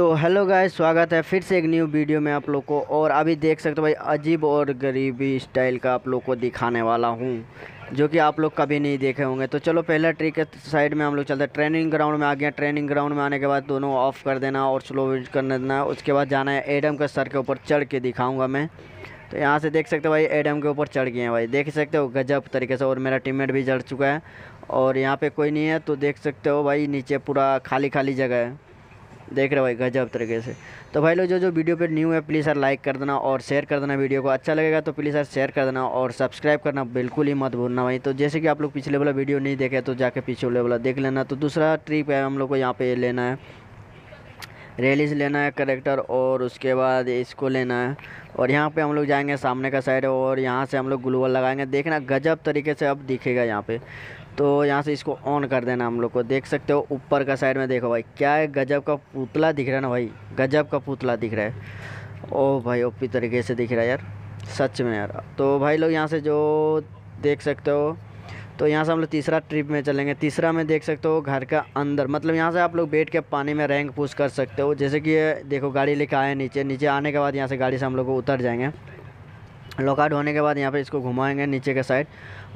तो hello guys, स्वागत है फिर से एक न्यू वीडियो में आप लोग को। और अभी देख सकते हो भाई, अजीब और गरीबी स्टाइल का आप लोग को दिखाने वाला हूँ, जो कि आप लोग कभी नहीं देखे होंगे। तो चलो, पहला ट्रिक के साइड में हम लोग चलते हैं। ट्रेनिंग ग्राउंड में आ गया, ट्रेनिंग ग्राउंड में आने के बाद दोनों ऑफ़ कर देना और स्लो करने देना। उसके बाद जाना है एडम के सर के ऊपर चढ़ के दिखाऊँगा मैं। तो यहाँ से देख सकते हो भाई, एडम के ऊपर चढ़ गए हैं भाई। देख सकते हो, गजब तरीके से, और मेरा टीममेट भी चढ़ चुका है। और यहाँ पे कोई नहीं है तो देख सकते हो भाई, नीचे पूरा खाली खाली जगह है। देख रहे हो भाई, गजब तरीके से। तो भाई लोग, जो जो वीडियो पे न्यू है प्लीज़ सर लाइक कर देना और शेयर कर देना वीडियो को। अच्छा लगेगा तो प्लीज़ सर शेयर कर देना और सब्सक्राइब करना बिल्कुल ही मत भूलना भाई। तो जैसे कि आप लोग पिछले वाला वीडियो नहीं देखे तो जाके पीछे वाला देख लेना। तो दूसरा ट्रिप है, हम लोग को यहाँ पे लेना है। रेलिस लेना है करेक्टर और उसके बाद इसको लेना है। और यहाँ पे हम लोग जाएँगे सामने का साइड और यहाँ से हम लोग ग्लूवल लगाएँगे। देखना गजब तरीके से अब दिखेगा यहाँ पे। तो यहाँ से इसको ऑन कर देना हम लोग को। देख सकते हो, ऊपर का साइड में देखो भाई, क्या है, गजब का पुतला दिख रहा है ना भाई, गजब का पुतला दिख रहा है। ओ भाई, ओपी तरीके से दिख रहा है यार, सच में यार। तो भाई लोग यहाँ से जो देख सकते हो तो यहाँ से हम लोग तीसरा ट्रिप में चलेंगे। तीसरा में देख सकते हो, घर का अंदर मतलब यहाँ से आप लोग बैठ के पानी में रैंक पुश कर सकते हो। जैसे कि देखो, गाड़ी लेके आए नीचे नीचे आने के बाद यहाँ से गाड़ी से हम लोग उतर जाएँगे। लॉकआउट होने के बाद यहाँ पे इसको घुमाएँगे नीचे के साइड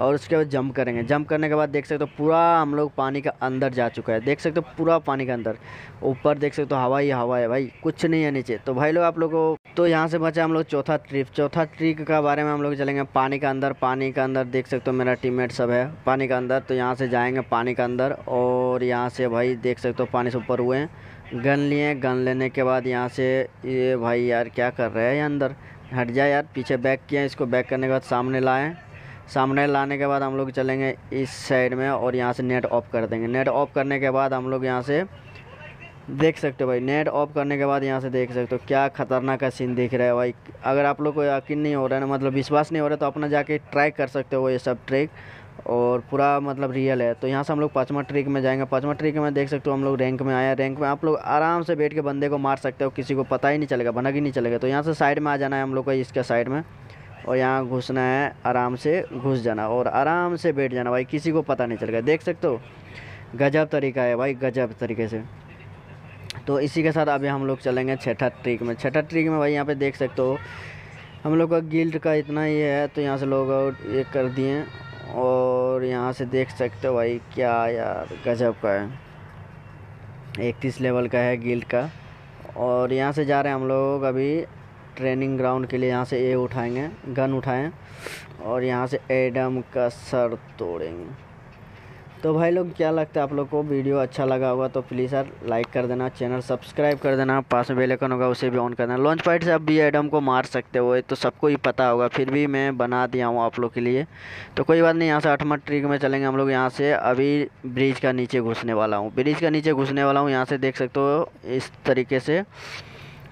और उसके बाद जंप करेंगे। जंप करने के बाद देख सकते हो पूरा हम लोग पानी का अंदर जा चुका है। देख सकते हो पूरा पानी के अंदर। ऊपर देख सकते हो हवा ही हवा है भाई, कुछ नहीं है नीचे। तो भाई लोग आप लोग को तो यहाँ से बचा हम लोग चौथा ट्रिप चौथा ट्रिप का बारे में हम लोग चलेंगे पानी का अंदर। पानी का अंदर देख सकते हो मेरा टीममेट सब है पानी का अंदर। तो यहाँ से जाएँगे पानी का अंदर और यहाँ से भाई देख सकते हो पानी से ऊपर हुए हैं। गन लिए, गन लेने के बाद यहाँ से ये भाई यार क्या कर रहे हैं अंदर? हट जाए यार, पीछे बैक किया इसको बैक करने के बाद सामने लाएँ। सामने लाने के बाद हम लोग चलेंगे इस साइड में और यहाँ से नेट ऑफ़ कर देंगे। नेट ऑफ़ करने के बाद हम लोग यहाँ से देख सकते हो भाई नेट ऑफ़ करने के बाद यहाँ से देख सकते हो क्या खतरनाक का सीन दिख रहा है भाई। अगर आप लोग को यकीन नहीं हो रहा है ना मतलब विश्वास नहीं हो रहा तो अपना जाके ट्राई कर सकते हो ये सब ट्रिक और पूरा मतलब रियल है। तो यहाँ से हम लोग पाँचवा ट्रिक में जाएँगे। पाँचवा ट्रिक में देख सकते हो हम लोग रैंक में आए रैंक में आप लोग आराम से बैठ के बंदे को मार सकते हो। किसी को पता ही नहीं चलेगा, भनक ही नहीं चलेगा। तो यहाँ से साइड में आ जाना है हम लोग को, इसके साइड में। और यहाँ घुसना है, आराम से घुस जाना और आराम से बैठ जाना। भाई किसी को पता नहीं चलेगा। देख सकते हो, गजब तरीका है भाई, गजब तरीके से। तो इसी के साथ अभी हम लोग चलेंगे छठा ट्रिक में। छठा ट्रिक में भाई यहाँ पे देख सकते हो, हम लोग का गिल्ड का इतना ही है। तो यहाँ से लोग ये कर दिए और यहाँ से देख सकते हो भाई, क्या यार, गजब का है। इकतीस लेवल का है गिल्ड का। और यहाँ से जा रहे हैं हम लोग अभी ट्रेनिंग ग्राउंड के लिए यहाँ से ए उठाएँगे गन उठाएँ। और यहाँ से एडम का सर तोड़ेंगे। तो भाई लोग, क्या लगता है आप लोग को? वीडियो अच्छा लगा होगा तो प्लीज़ सर लाइक कर देना चैनल सब्सक्राइब कर देना, पास में बेलेकन होगा उसे भी ऑन कर देना। लॉन्च फाइट से आप भी एडम को मार सकते हो तो सबको ही पता होगा, फिर भी मैं बना दिया हूँ आप लोग के लिए। तो कोई बात नहीं, यहाँ से आठवा ट्रिक में चलेंगे हम लोग, यहाँ से अभी ब्रिज का नीचे घुसने वाला हूँ। ब्रिज का नीचे घुसने वाला हूँ, यहाँ से देख सकते हो इस तरीके से।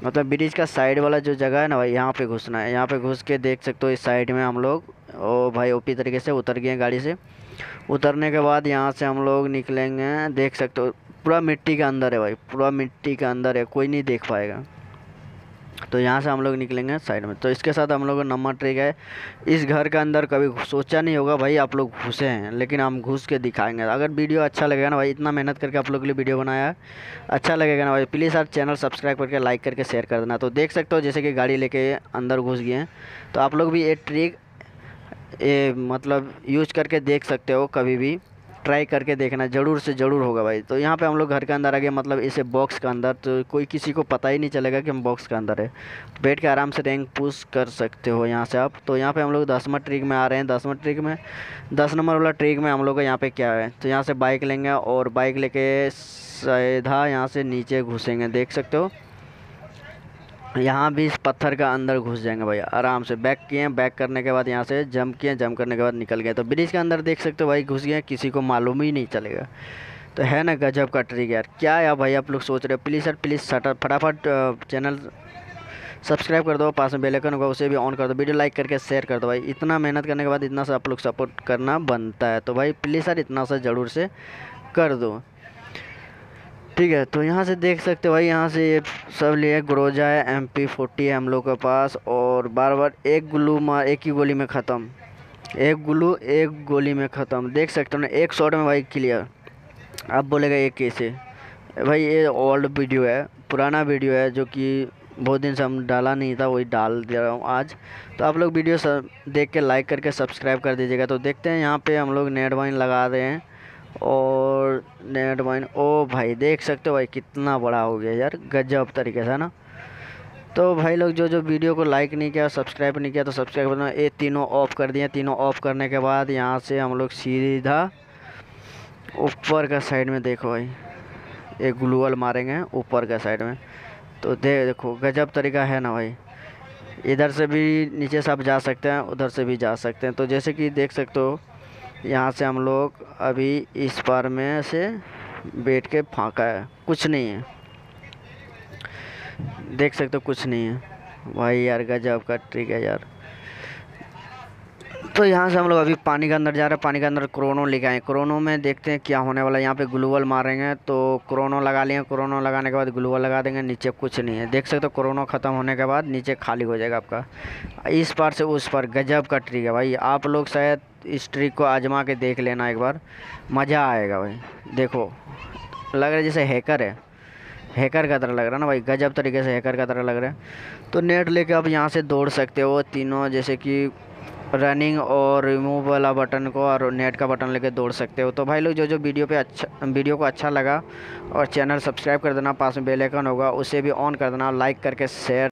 मतलब ब्रिज का साइड वाला जो जगह है ना भाई, यहाँ पे घुसना है। यहाँ पे घुस के देख सकते हो इस साइड में हम लोग। ओ भाई ओपी तरीके से उतर गए गाड़ी से। उतरने के बाद यहाँ से हम लोग निकलेंगे। देख सकते हो, पूरा मिट्टी के अंदर है भाई, पूरा मिट्टी के अंदर है, कोई नहीं देख पाएगा। तो यहाँ से हम लोग निकलेंगे साइड में। तो इसके साथ हम लोग का नंबर ट्रिक है। इस घर के अंदर कभी सोचा नहीं होगा, भाई आप लोग घुसे हैं, लेकिन हम घुस के दिखाएँगे। अगर वीडियो अच्छा लगेगा ना भाई, इतना मेहनत करके आप लोग के लिए वीडियो बनाया अच्छा लगेगा ना भाई, प्लीज़ आप चैनल सब्सक्राइब करके, लाइक करके, शेयर कर देना। तो देख सकते हो जैसे कि गाड़ी लेके अंदर घुस गए हैं। तो आप लोग भी ये ट्रिक, ये मतलब यूज़ करके देख सकते हो कभी भी। ट्राई करके देखना, ज़रूर से ज़रूर होगा भाई। तो यहाँ पे हम लोग घर के अंदर आ गए मतलब इसे बॉक्स का अंदर। तो कोई किसी को पता ही नहीं चलेगा कि हम बॉक्स के अंदर है। तो बैठ के आराम से रैंक पुश कर सकते हो यहाँ से आप। तो यहाँ पे हम लोग दसवा ट्रिक में आ रहे हैं, दसवा ट्रिक में। दस नंबर वाला ट्रिक में हम लोग का यहाँ पर क्या है? तो यहाँ से बाइक लेंगे और बाइक लेके सीधा यहाँ से नीचे घुसेंगे, देख सकते हो। यहाँ भी इस पत्थर का अंदर घुस जाएँगे भाई आराम से। बैक किए बैक करने के बाद यहाँ से जंप किए जंप करने के बाद निकल गए। तो ब्रिज के अंदर देख सकते हो भाई, घुस गए, किसी को मालूम ही नहीं चलेगा। तो है ना गजब का ट्रिक यार क्या यार भाई आप लोग सोच रहे हो? प्लीज़ सर प्लीज़ सटर फटाफट चैनल सब्सक्राइब कर दो, पास में बेलेकन होगा, उसे भी ऑन कर दो। वीडियो लाइक करके शेयर कर दो भाई। इतना मेहनत करने के बाद इतना सा आप लोग सपोर्ट करना बनता है। तो भाई प्लीज़ सर इतना सा ज़रूर से कर दो। ठीक है तो यहाँ से देख सकते हो भाई, यहाँ से ये सब लिए ग्रोजा है एम पी फोर्टी है हम लोग के पास, और बार बार एक गुल्लू मार, एक ही गोली में ख़त्म। एक गुल्लू एक गोली में ख़त्म। देख सकते हो ना, एक शॉट में भाई क्लियर अब बोलेगा एक कैसे? भाई ये ओल्ड वीडियो है, पुराना वीडियो है, जो कि बहुत दिन से हम डाला नहीं था, वही डाल दे रहा हूँ आज। तो आप लोग वीडियो सब देख के लाइक करके सब्सक्राइब कर दीजिएगा। तो देखते हैं, यहाँ पे हम लोग नेट वाइन लगा रहे हैं। और नेट वाइन ओ भाई, देख सकते हो भाई, कितना बड़ा हो गया यार, गजब तरीके से ना। तो भाई लोग जो जो वीडियो को लाइक नहीं किया सब्सक्राइब नहीं किया तो सब्सक्राइब करना। ये तीनों ऑफ़ कर दिए, तीनों ऑफ़ करने के बाद यहाँ से हम लोग सीधा ऊपर का साइड में देखो भाई। एक ग्लूअल मारेंगे ऊपर का साइड में। तो दे, देखो, गजब तरीका है ना भाई। इधर से भी नीचे से आप जा सकते हैं, उधर से भी जा सकते हैं। तो जैसे कि देख सकते हो यहाँ से हम लोग अभी इस पार में से बैठ के फाँका है। कुछ नहीं है। देख सकते हो, कुछ नहीं है। भाई यार, गजब का ट्रिक है यार। तो यहाँ से हम लोग अभी पानी के अंदर जा रहे हैं। पानी के अंदर क्रोनो लेके आए क्रोनो में देखते हैं क्या होने वाला है। यहाँ पे ग्लूवल मारेंगे तो क्रोनो लगा लिए क्रोनो लगाने के बाद ग्लूवल लगा देंगे। नीचे कुछ नहीं है। देख सकते हो, क्रोनो ख़त्म होने के बाद नीचे खाली हो जाएगा आपका। इस पार से उस पार गजब का ट्रिक है भाई। आप लोग शायद इस ट्रिक को आजमा के देख लेना एक बार। मज़ा आएगा भाई। देखो, लग रहा है जैसे हैकर है। हैकर का तरह लग रहा है ना भाई, गजब तरीके से हैकर का तरह लग रहा है। तो नेट लेके आप यहाँ से दौड़ सकते हो तीनों, जैसे कि रनिंग और रिमूव वाला बटन को और नेट का बटन लेके दौड़ सकते हो। तो भाई लोग जो जो वीडियो पे अच्छा वीडियो को अच्छा लगा और चैनल सब्सक्राइब कर देना, पास में बेल होगा, उसे भी ऑन कर देना, लाइक करके शेयर